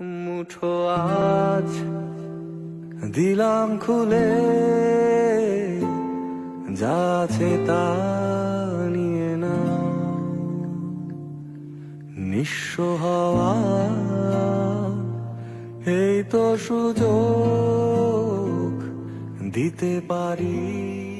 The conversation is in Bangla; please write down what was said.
মুঠো আজ দিলাম খুলে যাচ্ছে তা নিয়ে না। নিঃস্ব হওয়া, এই তো সুযোগ দিতে পারি।